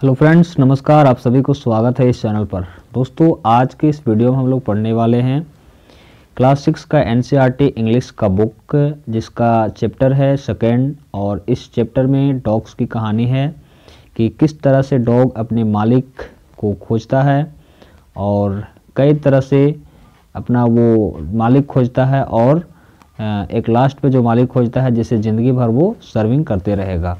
Hello friends, नमस्कार, आप सभी को स्वागत है इस चैनल पर। दोस्तों, आज के इस वीडियो में हम लोग पढ़ने वाले हैं क्लास सिक्स का एन इंग्लिश का बुक जिसका चैप्टर है सेकेंड और इस चैप्टर में डॉग्स की कहानी है कि किस तरह से डॉग अपने मालिक को खोजता है और कई तरह से अपना वो मालिक खोजता है और एक लास्ट पे जो मालिक खोजता है, जिसे ज़िंदगी भर वो सर्विंग करते रहेगा।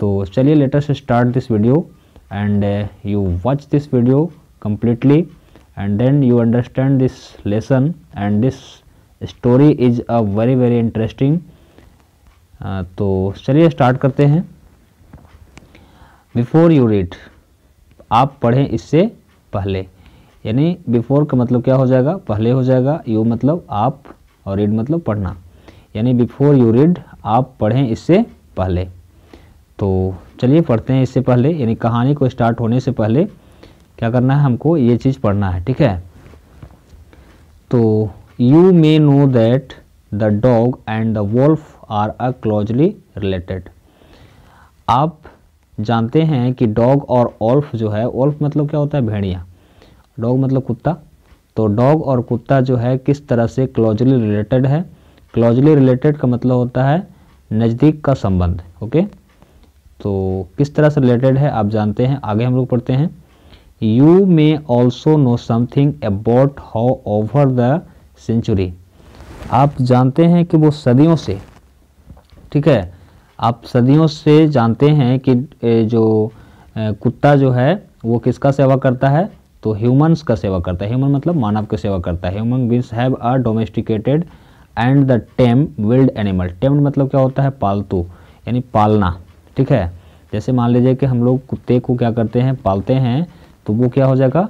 तो चलिए let's start this video and uh, you watch this video completely and then you understand this lesson and this story is a very very interesting uh, तो चलिए स्टार्ट करते हैं बिफोर यू रीड आप पढ़ें इससे पहले यानी बिफोर का मतलब क्या हो जाएगा पहले हो जाएगा यू मतलब आप और रीड मतलब पढ़ना यानी बिफोर यू रीड आप पढ़ें इससे पहले तो चलिए पढ़ते हैं इससे पहले, यानी कहानी को स्टार्ट होने से पहले क्या करना है हमको, ये चीज़ पढ़ना है, ठीक है? तो you may know that the dog and the wolf are a closely related आप जानते हैं कि डॉग और ओल्फ जो है ओल्फ मतलब क्या होता है? भेड़िया। डॉग मतलब कुत्ता। तो डॉग और कुत्ता जो है, किस तरह से क्लोजली रिलेटेड है? क्लोजली रिलेटेड का मतलब होता है नज़दीक का संबंध, ओके? तो किस तरह से रिलेटेड है, आप जानते हैं, आगे हम लोग पढ़ते हैं। You may also know something about how over the century आप जानते हैं कि वो सदियों से, ठीक है? आप सदियों से जानते हैं कि जो कुत्ता जो है, वो किसका सेवा करता है? तो ह्यूमंस का सेवा करता है। ह्यूमन मतलब मानव का सेवा करता है। Human beings have are domesticated and the tame wild animal tame मतलब क्या होता है? पालतू, यानी पालना। ठीक है? जैसे मान लीजिए कि हम लोग कुत्ते को क्या करते हैं, पालते हैं तो वो क्या हो जाएगा?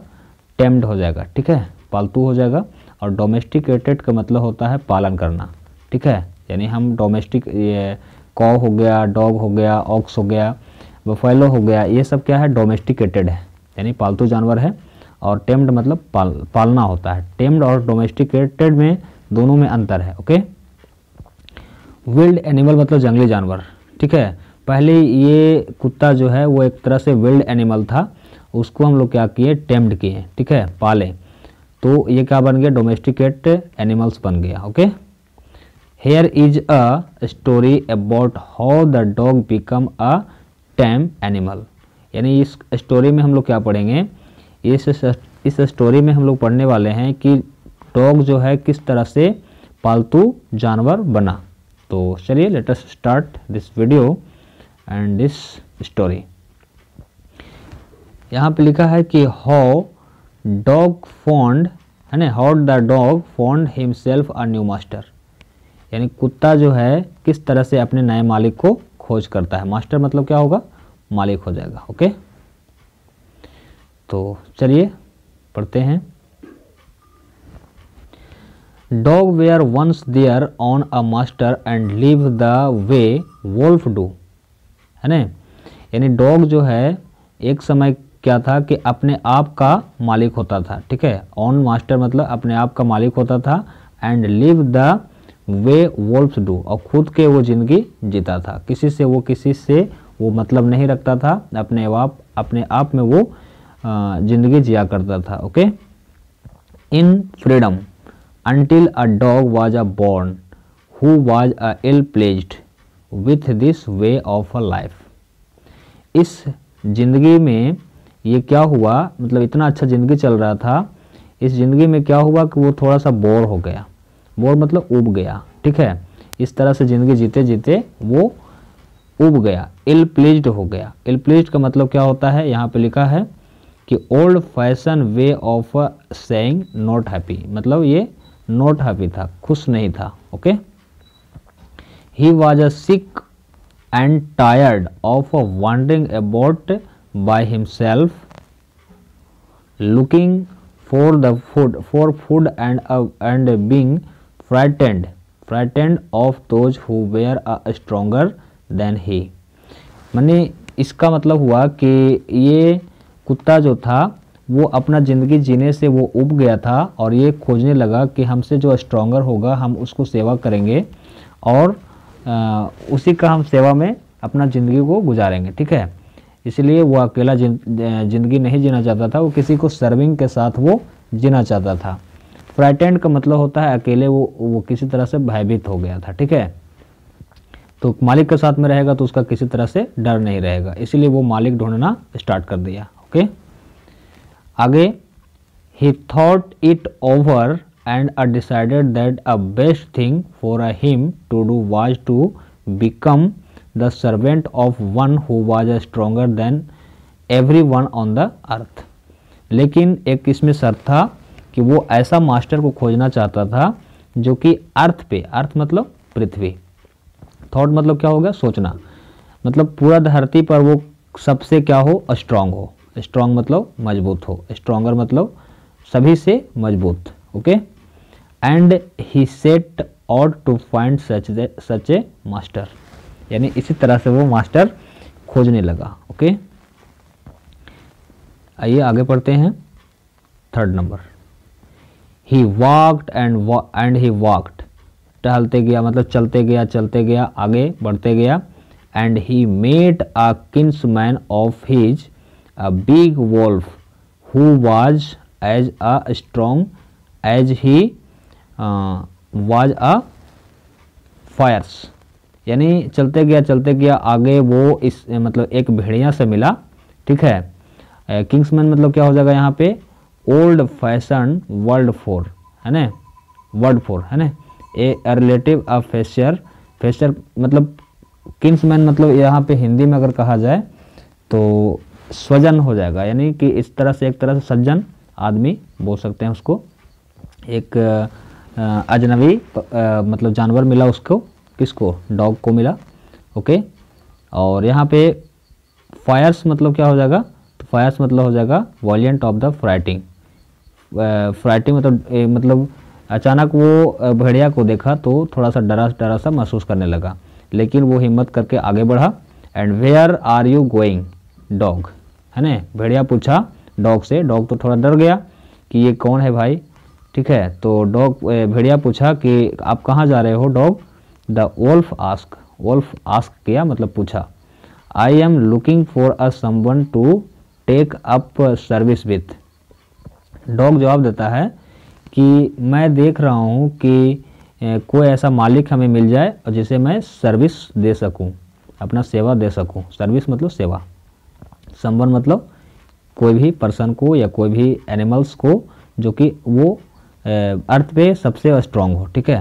टेम्ड हो जाएगा, ठीक है? पालतू हो जाएगा। और डोमेस्टिकेटेड का मतलब होता है पालन करना, ठीक है? यानी हम डोमेस्टिक, ये कौ हो गया, डॉग हो गया, ऑक्स हो गया, बफेलो हो गया, ये सब क्या है? डोमेस्टिकेटेड है, यानी पालतू जानवर है। और टेम्ड मतलब पाल, पालना होता है। टेम्ड और डोमेस्टिकेटेड में दोनों में अंतर है, ओके? विल्ड एनिमल मतलब जंगली जानवर, ठीक है? पहले ये कुत्ता जो है, वो एक तरह से विल्ड एनिमल था। उसको हम लोग क्या किए टेम्ड किए, ठीक है, पाले। तो ये क्या बन गया डोमेस्टिकेट एनिमल्स बन गया okay here is a story about how the dog become a tame animal यानी इस स्टोरी में हम लोग क्या पढ़ेंगे? इस इस स्टोरी में हम लोग पढ़ने वाले हैं कि डॉग जो है, किस तरह से पालतू जानवर बना। तो चलिए let's start this video and this story यहाँ पे लिखा है कि हाउ डॉग फॉन्ड है ना how the dog found himself a new master यानी कुत्ता जो है, किस तरह से अपने नए मालिक को खोज करता है। मास्टर मतलब क्या होगा? मालिक हो जाएगा ओके तो चलिए, पढ़ते हैं। Dog were once there on a master and live the way wolf do है ना? यानी डॉग जो है, एक समय क्या था कि अपने आप का मालिक होता था, ठीक है? ऑन मास्टर मतलब अपने आप का मालिक होता था and live the way wolves do और खुद के वो ज़िंदगी जीता था। किसी से वो किसी से वो मतलब नहीं रखता था, अपने आप अपने आप में वो ज़िंदगी जिया करता था okay in freedom until a dog was a born who was a ill pleased with this way of a life इस ज़िंदगी में ये क्या हुआ? मतलब इतना अच्छा ज़िंदगी चल रहा था। इस ज़िंदगी में क्या हुआ कि वो थोड़ा सा बोर हो गया। बोर मतलब उब गया, ठीक है? इस तरह से ज़िंदगी जीते जीते वो उब गया इल प्लीज्ड हो गया। इल प्लीज्ड का मतलब क्या होता है? यहाँ पे लिखा है कि old fashion way of saying not happy मतलब ये नॉट हैप्पी था, खुश नहीं था okay He was sick and tired of wandering about by himself, looking for the food for food and uh, and being frightened frightened of those who were uh, stronger than he. मैंने इसका मतलब हुआ कि ये कुत्ता जो था वो अपना ज़िंदगी जीने से वो उब गया था और ये खोजने लगा कि हमसे जो स्ट्रोंगर होगा हम उसको सेवा करेंगे और उसी का हम सेवा में अपना ज़िंदगी को गुजारेंगे, ठीक है? इसलिए वो अकेला ज़िंदगी नहीं जीना चाहता था, वो किसी को सर्विंग के साथ वो जीना चाहता था। फ्राइटेंड का मतलब होता है अकेले वो वो किसी तरह से भयभीत हो गया था, ठीक है? तो मालिक के साथ में रहेगा तो उसका किसी तरह से डर नहीं रहेगा, इसीलिए वो मालिक ढूंढना स्टार्ट कर दिया ओके आगे ही thought it over and a decided that a best thing for a him to do was to become the servant of one who was a stronger than everyone on the earth लेकिन एक इसमें शर्त था कि वो ऐसा master को खोजना चाहता था जो कि अर्थ पे, अर्थ मतलब पृथ्वी। थॉट मतलब क्या हो गया? सोचना। मतलब पूरा धरती पर वो सबसे क्या हो? स्ट्रांग हो। स्ट्रांग मतलब मज़बूत हो। स्ट्रांगर मतलब सभी से मज़बूत। Okay and he set out to find such such a master यानी इसी तरह से वो मास्टर खोजने लगा. ओके आइए आगे पढ़ते हैं. Third number he walked and and he walked टहलते गया मतलब चलते गया चलते गया, आगे बढ़ते गया. And he met a kinsman of his a big wolf who was as a strong as he was a fierce यानी चलते गया चलते गया, आगे वो इस मतलब एक भेड़िया से मिला। ठीक है? किंग्समैन मतलब क्या हो जाएगा यहाँ पे? ओल्ड फ़ैशन वर्ल्ड फोर है ना? वर्ड फोर है ना? ए रिलेटिव ऑफ़ फेशियर फेशियर मतलब किंग्समैन मतलब यहाँ पे हिंदी में अगर कहा जाए तो स्वजन हो जाएगा। यानी कि इस तरह से एक तरह से सज्जन आदमी बोल सकते हैं उसको। एक अजनबी मतलब जानवर मिला उसको, किसको? डॉग को मिला ओके और यहाँ पे फायर्स मतलब क्या हो जाएगा? तो फायर्स मतलब हो जाएगा वॉलियंट ऑफ़ द फ्राइटिंग फ्राइटिंग मतलब मतलब अचानक वो भेड़िया को देखा तो थोड़ा सा डरा डरा सा महसूस करने लगा। लेकिन वो हिम्मत करके आगे बढ़ा। And where are you going dog है ना? भेड़िया पूछा डॉग से। डॉग तो थोड़ा डर गया कि ये कौन है भाई? ठीक है? तो डॉग भेड़िया पूछा कि आप कहाँ जा रहे हो dog? The wolf ask wolf ask किया मतलब पूछा। I am looking for a someone to take up service with dog जवाब देता है कि मैं देख रहा हूँ कि कोई ऐसा मालिक हमें मिल जाए और जिसे मैं सर्विस दे सकूँ, अपना सेवा दे सकूँ। सर्विस मतलब सेवा। संबन मतलब कोई भी पर्सन को या कोई भी एनिमल्स को, जो कि वो अर्थ पे सबसे स्ट्रांग हो, ठीक है?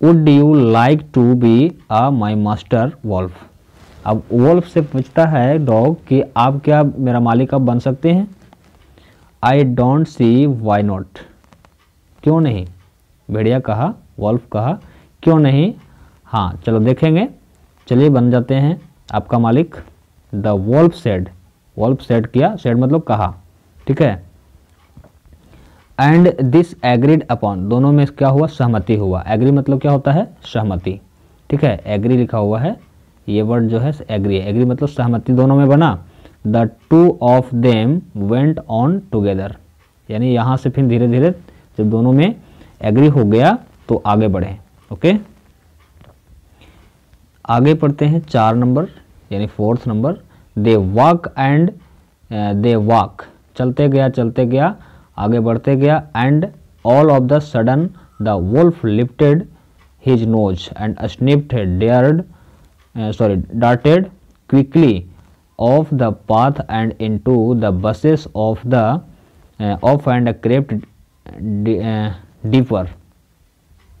Would you like to be a my master wolf अब वॉल्फ से पूछता है डॉग कि आप क्या मेरा मालिक अब बन सकते हैं? I don't see why not क्यों नहीं? भेड़िया कहा वॉल्फ कहा, क्यों नहीं? हाँ चलो देखेंगे। चलिए बन जाते हैं आपका मालिक। The wolf said wolf said किया सेड मतलब कहा, ठीक है? एंड दिस एग्रीड अपॉन दोनों में क्या हुआ? सहमति हुआ। एग्री मतलब क्या होता है? सहमति। ठीक है? एग्री लिखा हुआ है। ये वर्ड जो है एग्री एग्री मतलब सहमति दोनों में बना। The two of them went on together यानी यहाँ से फिर धीरे धीरे जब दोनों में एग्री हो गया तो आगे बढ़े। ओके? आगे पढ़ते हैं चार नंबर, यानी fourth number. They walk and they walk चलते गया चलते गया। आगे बढ़ते गया। And all of the sudden the wolf lifted his nose and sniffed dared sorry darted quickly off the path and into the bushes of the of and crept deeper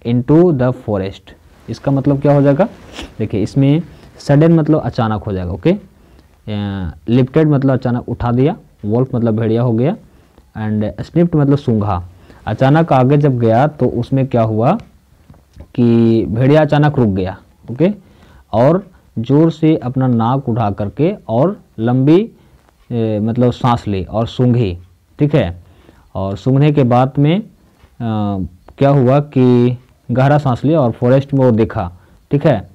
into the forest इसका मतलब क्या हो जाएगा? देखिए, इसमें sudden मतलब अचानक हो जाएगा ओके लिफ्टेड मतलब अचानक उठा दिया वोल्फ मतलब भेड़िया हो गया। एंड स्निफ्ट मतलब सूंघा। अचानक आगे जब गया तो उसमें क्या हुआ कि भेड़िया अचानक रुक गया ओके और ज़ोर से अपना नाक उठा करके और लंबी ए, मतलब सांस ली और सूंघी ठीक है? और सूंघने के बाद में आ, क्या हुआ कि गहरा सांस लिया और फॉरेस्ट में वो देखा ठीक है?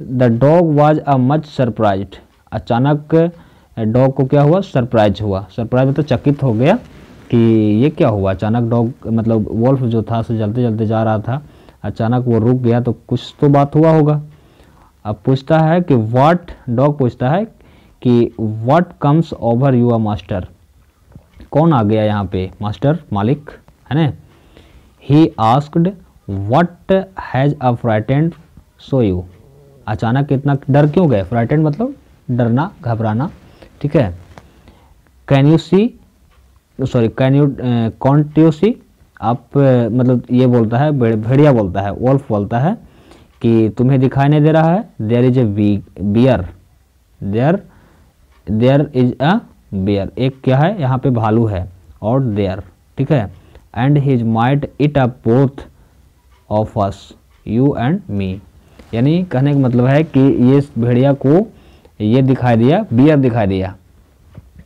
The dog was a much surprise अचानक डॉग को क्या हुआ? सरप्राइज़ हुआ। सरप्राइज़ मतलब चकित हो गया। कि ये क्या हुआ? अचानक डॉग मतलब वॉल्फ जो था, से जलते जलते जा रहा था। अचानक वो रुक गया तो कुछ तो बात हुआ होगा। अब पूछता है कि व्हाट डॉग पूछता है कि what comes over your master कौन आ गया यहाँ पे? मास्टर, मालिक, है ना? He asked what has a frightened so you अचानक इतना डर क्यों गए? फ्राइटेंड मतलब डरना, घबराना, ठीक है? Can you see sorry can you can't you see आप uh, मतलब ये बोलता है भेड़िया बोलता है वोल्फ बोलता है कि तुम्हें दिखाई नहीं दे रहा है there is a bear there there is a bear एक क्या है यहाँ पे भालू है और देयर ठीक है and his might it a both of us you and me यानी कहने का मतलब है कि ये भेड़िया को ये दिखाई दिया बियर दिखाई दिया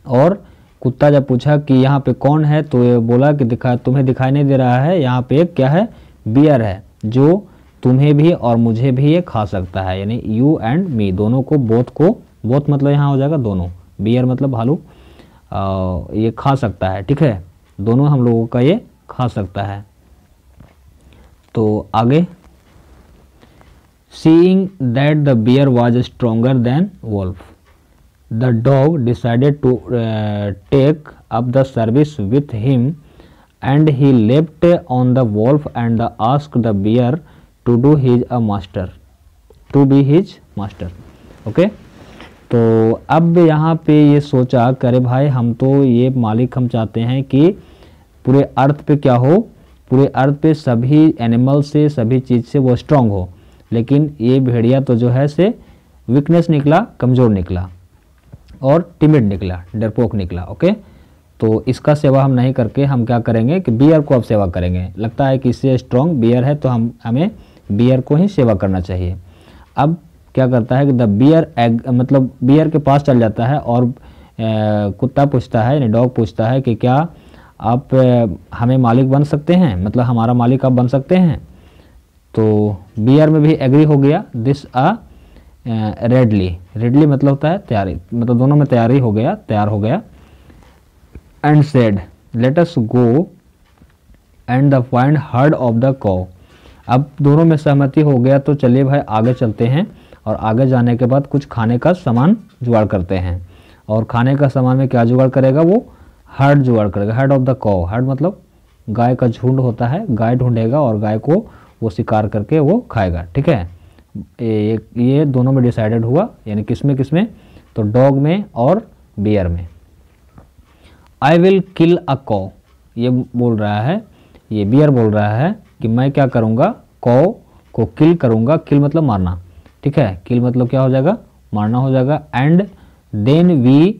और कुत्ता जब पूछा कि यहाँ पे कौन है तो ये बोला कि दिखा, तुम्हें दिखाई नहीं दे रहा है, यहाँ पे क्या है? बियर है, जो तुम्हें भी और मुझे भी ये खा सकता है, यानी यू एंड मी, दोनों को, बोथ को, बोथ मतलब यहाँ हो जाएगा दोनों, बियर मतलब भालू ये खा सकता है, ठीक है? दोनों हम लोगों का ये खा सकता है। तो आगे seeing that the bear was stronger than wolf the dog decided to take up the service with him and he left on the wolf and the ask the bear to do his a master to be his master okay तो अब यहाँ पे ये सोचा, करे भाई, हम तो ये मालिक, हम चाहते हैं कि पूरे अर्थ पे क्या हो? पूरे अर्थ पे सभी एनिमल से, सभी चीज़ से वो स्ट्रांग हो. लेकिन ये भेड़िया तो जो है से वीकनेस निकला, कमज़ोर निकला। और टिमिड निकला, डरपोक निकला ओके तो इसका सेवा हम नहीं करके हम क्या करेंगे कि बियर को अब सेवा करेंगे। लगता है कि इससे स्ट्रॉन्ग बियर है तो हम, हमें बियर को ही सेवा करना चाहिए। अब क्या करता है कि द बियर एग मतलब बियर के पास चल जाता है और कुत्ता पूछता है, यानी डॉग पूछता है कि क्या आप हमें मालिक बन सकते हैं? मतलब हमारा मालिक आप बन सकते हैं? तो बियर में भी एग्री हो गया दिस अ रेडली रेडली मतलब होता है तैयारी। मतलब दोनों में तैयारी हो गया, तैयार हो गया। And said let us go and the find herd of the cow अब दोनों में सहमति हो गया तो चलिए भाई, आगे चलते हैं और आगे जाने के बाद कुछ खाने का सामान जुगाड़ करते हैं। और खाने का सामान में क्या जुगाड़ करेगा? वो हर्ड जुगाड़ करेगा। Herd of the cow herd मतलब गाय का झुंड होता है। गाय ढूंढेगा और गाय को वो शिकार करके वो खाएगा। ठीक है? ये ये दोनों में डिसाइडेड हुआ, यानी किसमें किसमें तो डॉग में और बियर में। आई विल किल अ कॉ ये बोल रहा है, ये बियर बोल रहा है कि मैं क्या करूँगा? कौ को किल करूँगा। किल मतलब मारना। ठीक है? किल मतलब क्या हो जाएगा? मारना हो जाएगा। And then we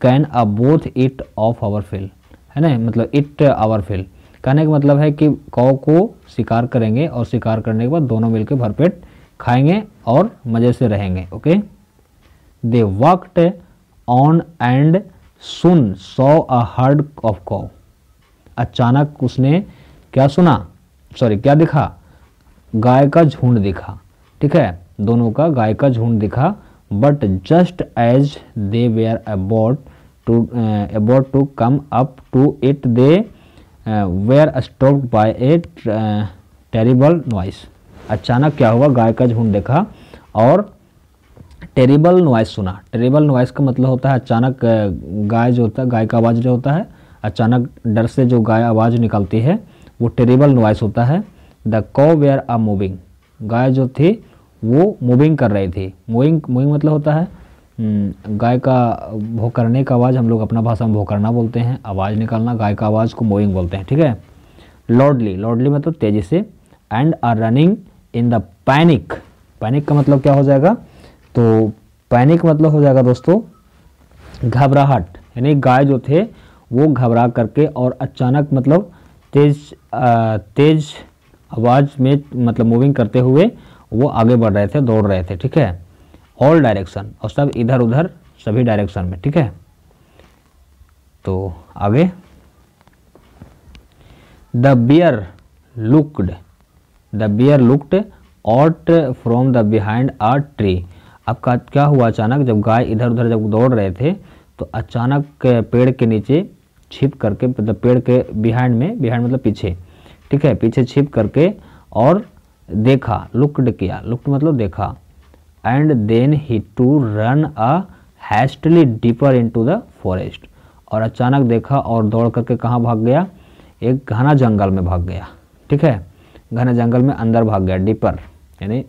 can a both it of our fill है ना? मतलब इट आवर फिल कहने का मतलब है कि कौ को शिकार करेंगे और शिकार करने के बाद दोनों मिलकर भरपेट खाएँगे और मज़े से रहेंगे okay they worked on and soon saw a herd of cow अचानक उसने क्या सुना? सॉरी क्या दिखा? गाय का झुंड दिखा, ठीक है? दोनों का गाय का झुंड दिखा but just as they were about to about to come up to it they were stop by a terrible noise अचानक क्या हुआ? गाय का झुंड देखा और टेरिबल नॉइस सुना। टेरिबल नॉइस का मतलब होता है अचानक गाय जो होता है गाय का आवाज़ जो होता है अचानक डर से जो गाय आवाज़ निकलती है वो टेरिबल नॉइस होता है। द कॉ वेयर आ मूविंग गाय जो थी वो मूविंग कर रही थी। मूविंग मूविंग मतलब होता है हम्म, गाय का भो करने का आवाज़ हम लोग अपना भाषा में भो करना बोलते हैं। आवाज़ निकालना गाय का आवाज़ को मूविंग बोलते हैं ठीक है? लॉर्डली लॉर्डली मतलब तेज़ी से। And are running in the panic panic का मतलब क्या हो जाएगा? तो पैनिक मतलब हो जाएगा दोस्तों, घबराहट, यानी गाय जो थे, वो घबरा करके और अचानक मतलब तेज तेज आवाज़ में मतलब मूविंग करते हुए वो आगे बढ़ रहे थे, दौड़ रहे थे, ठीक है? ऑल डायरेक्शन और सब इधर उधर सभी डायरेक्शन में, ठीक है? तो आगे। The bear looked the bear looked out from the behind a tree अब का क्या हुआ अचानक? जब गाय इधर उधर जब दौड़ रहे थे तो अचानक पेड़ के नीचे छिप करके मतलब पेड़ के बिहाइंड में बिहाइंड मतलब पीछे, ठीक है? पीछे छिप करके और देखा लुकड किया। लुकड मतलब देखा। And then he to run a hastily deeper into the forest और अचानक देखा और दौड़ करके कहाँ भाग गया? एक घना जंगल में भाग गया, ठीक है? घने जंगल में अंदर भाग गया डीपर यानी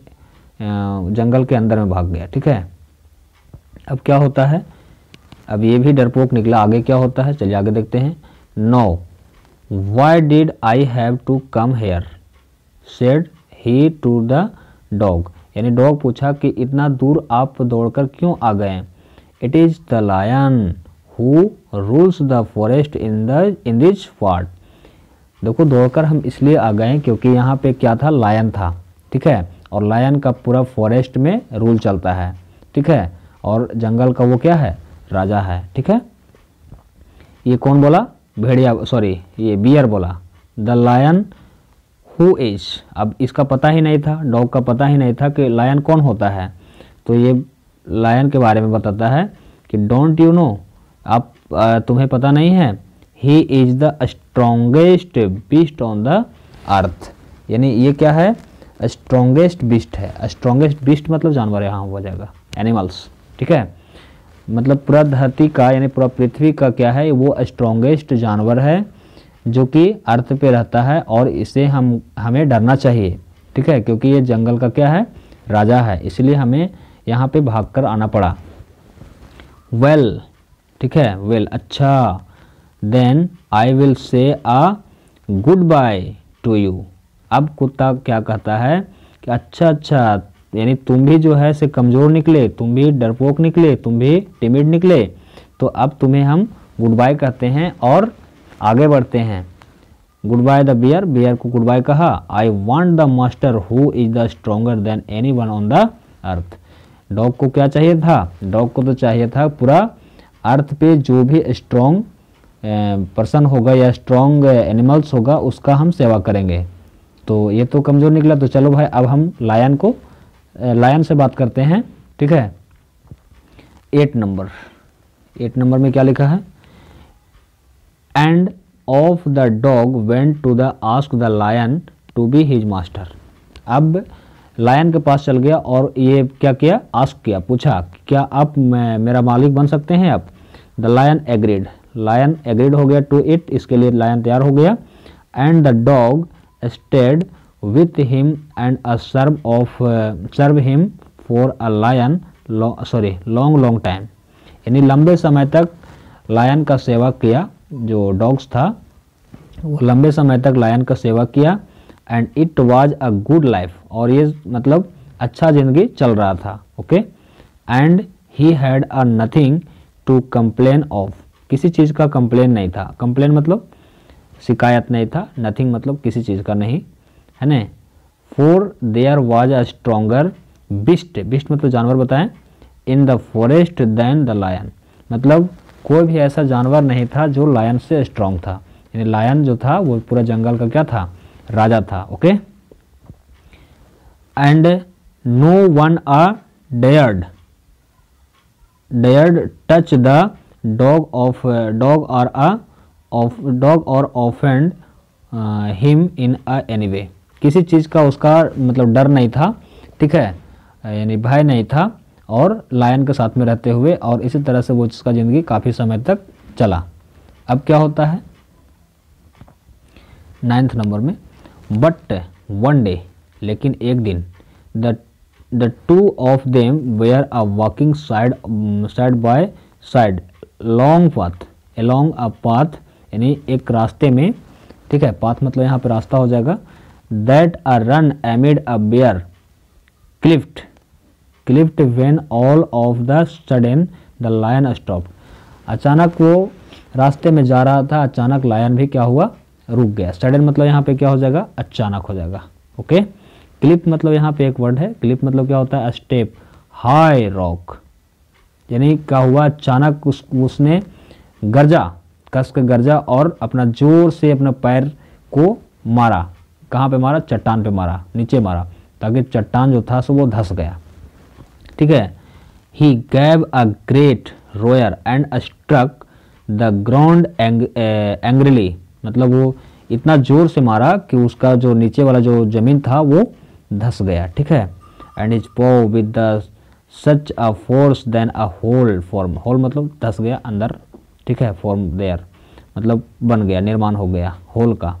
जंगल के अंदर में भाग गया, ठीक है? अब क्या होता है? अब ये भी डरपोक निकला, आगे क्या होता है? चलिए आगे देखते हैं। No why did I have to come here said he to the dog यानी डॉग पूछा कि इतना दूर आप दौड़कर क्यों आ गए it is the lion who rules the forest in the in this part देखो, दौड़कर हम इसलिए आ गए क्योंकि यहाँ पे क्या था? लायन था, ठीक है? और लायन का पूरा फॉरेस्ट में रूल चलता है, ठीक है? और जंगल का वो क्या है? राजा है, ठीक है? ये कौन बोला? भेड़िया सॉरी ये बियर बोला। द लायन हु इज़ अब इसका पता ही नहीं था डॉग का पता ही नहीं था कि लायन कौन होता है। तो ये लायन के बारे में बताता है कि डोंट यू नो आप तुम्हें पता नहीं है he is the strongest beast on the earth यानी ये क्या है? स्ट्रोंगेस्ट बिस्ट है। स्ट्रोंगेस्ट बिस्ट मतलब जानवर यहाँ हो जाएगा। एनिमल्स ठीक है? मतलब पूरा धरती का यानी पूरा पृथ्वी का क्या है? वो स्ट्रोंगेस्ट जानवर है जो कि अर्थ पे रहता है और इसे हम हमें डरना चाहिए। ठीक है? क्योंकि ये जंगल का क्या है? राजा है। इसलिए हमें यहाँ पे भागकर आना पड़ा। वेल well, ठीक है? वेल well, अच्छा। Then I will say a good bye to you अब कुत्ता क्या कहता है कि अच्छा अच्छा यानी तुम भी जो है से कमज़ोर निकले, तुम भी डरपोक निकले, तुम भी टिमिड निकले तो अब तुम्हें हम गुड बाय कहते हैं और आगे बढ़ते हैं। Good bye the bear bear को गुड बाय कहा। I want the master who is the stronger than any one on the earth dog को क्या चाहिए था? डॉग को तो चाहिए था पूरा अर्थ पे जो भी स्ट्रोंग पर्सन होगा या स्ट्रॉन्ग एनिमल्स होगा, उसका हम सेवा करेंगे। तो ये तो कमज़ोर निकला तो चलो भाई, अब हम लायन को लायन से बात करते हैं, ठीक है? एट नंबर एट नंबर में क्या लिखा है? And of the dog went to the ask the lion to be his master अब लायन के पास चल गया और ये क्या किया? आस्क किया, पूछा, क्या आप मेरा मालिक बन सकते हैं आप? The lion agreed lion agreed हो गया टू इट इसके लिए लायन तैयार हो गया. And the dog stayed with him and a serve of serve him for a lion sorry long long time यानी लंबे समय तक लायन का सेवा किया, जो डॉग्स था, वो लंबे समय तक लायन का सेवा किया and it was a good life और ये मतलब अच्छा ज़िंदगी चल रहा था okay and he had a nothing to complain of किसी चीज़ का कंप्लेन नहीं था। कंप्लेन मतलब शिकायत नहीं था नथिंग मतलब किसी चीज़ का नहीं, है ना? For there was a stronger beast beast मतलब जानवर बताएँ। In the forest than the lion मतलब कोई भी ऐसा जानवर नहीं था जो लायन से स्ट्रांग था। यानी लायन जो था, वो पूरा जंगल का क्या था? राजा था okay and no one a dared dared touch the dog of dog और अ ऑफ़ डॉग और offend him in a any किसी चीज़ का उसका मतलब डर नहीं था, ठीक है? यानी भय नहीं था और लायन के साथ में रहते हुए और इसी तरह से वो उसका ज़िंदगी काफ़ी समय तक चला। अब क्या होता है? नाइन्थ नंबर में बट वन डे लेकिन एक दिन the the two of them were a walking side side by side long path along a path यानी एक रास्ते में, ठीक है पाथ मतलब यहाँ पे रास्ता हो जाएगा that a ran amid a bare cliff cliff when all of the sudden the lion stop अचानक वो रास्ते में जा रहा था, अचानक लायन भी क्या हुआ? रुक गया। सडन मतलब यहाँ पे क्या हो जाएगा? अचानक हो जाएगा। ओके क्लिप मतलब यहाँ पे एक वर्ड है। क्लिप मतलब क्या होता है? स्टेप हाई रॉक यानी क्या हुआ? अचानक उस, उसने गर्जा कस के गर्जा और अपना ज़ोर से अपना पैर को मारा। कहाँ पे मारा? चट्टान पे मारा, नीचे मारा, ताकि चट्टान जो था सो वो धस गया। ठीक है? He gave a great roar and struck the ground angrily मतलब वो इतना ज़ोर से मारा कि उसका जो नीचे वाला जो ज़मीन था वो धस गया। ठीक है? And his paw with the such a force then a hole form hole मतलब धस गया अंदर, ठीक है फॉर्म देयर मतलब बन गया, निर्माण हो गया होल का.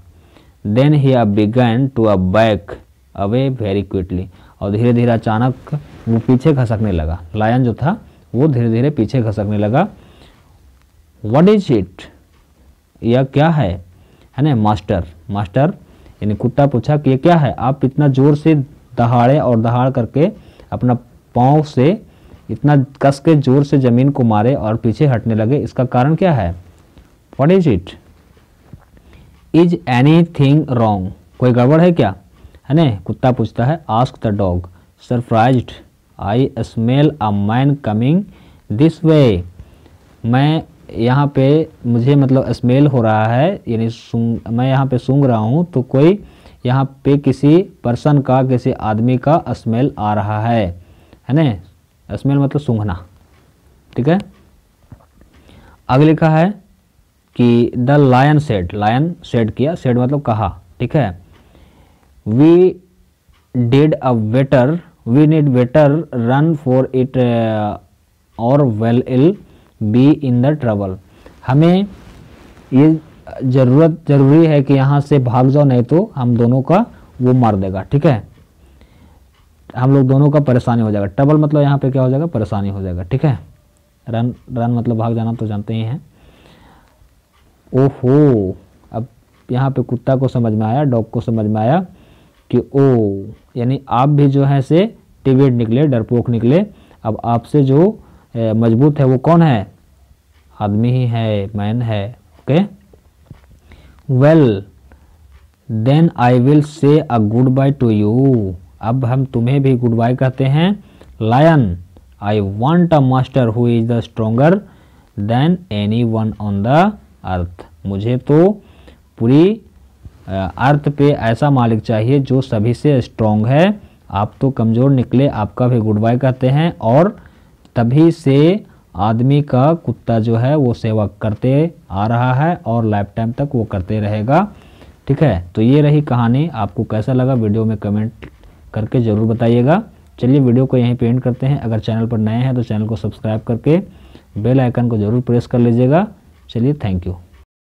Then he a began to a back away very quickly और धीरे धीरे अचानक वो पीछे खसकने लगा. लायन जो था, वो धीरे धीरे पीछे खसकने लगा. वट इज़ इट यह क्या है? है ना मास्टर मास्टर यानी कुत्ता पूछा कि ये क्या है? आप इतना ज़ोर से दहाड़े और दहाड़ करके अपना पाँव से इतना कस के ज़ोर से ज़मीन को मारे और पीछे हटने लगे। इसका कारण क्या है? What is it is any thing wrong कोई गड़बड़ है क्या? है ना? कुत्ता पूछता है। Ask the dog surprise I smell a man coming this way मैं यहाँ पे मुझे मतलब स्मेल हो रहा है, यानी मैं यहाँ पे सूंघ रहा हूँ तो कोई यहाँ पे किसी पर्सन का, किसी आदमी का स्मेल आ रहा है। है ना? स्मेल मतलब सूंघना। ठीक है? आगे लिखा है कि the lion said lion said किया, सेड मतलब कहा, ठीक है? We did a better we need better run for it और well I'll be in the trouble हमें ये ज़रूरत, ज़रूरी है कि यहाँ से भाग जाओ, नहीं तो हम दोनों का वो मार देगा, ठीक है? हम लोग दोनों का परेशानी हो जाएगा। ट्रबल मतलब यहाँ पे क्या हो जाएगा? परेशानी हो जाएगा, ठीक है? रन रन मतलब भाग जाना तो जानते ही हैं। ओहो, अब यहाँ पे कुत्ता को समझ में आया डॉग को समझ में आया कि ओ, यानी आप भी जो है से टिबेट निकले, डरपोक निकले, अब आपसे जो मज़बूत है वो कौन है? आदमी ही है मैन है okay well then I will say a good bye to you अब हम तुम्हें भी गुड बाय कहते हैं lion I want a master who is the stronger than any one on the earth मुझे तो पूरी अर्थ पे ऐसा मालिक चाहिए जो सभी से स्ट्रोंग है। आप तो कमज़ोर निकले, आपका भी गुड बाय कहते हैं और तभी से आदमी का कुत्ता जो है वो सेवा करते आ रहा है और लाइफ टाइम तक वो करते रहेगा। ठीक है तो ये रही कहानी। आपको कैसा लगा वीडियो में कमेंट करके ज़रूर बताइएगा। चलिए वीडियो को यहीं पेंट करते हैं। अगर चैनल पर नए हैं तो चैनल को सब्सक्राइब करके बेल आइकन को ज़रूर प्रेस कर लीजिएगा। चलिए थैंक यू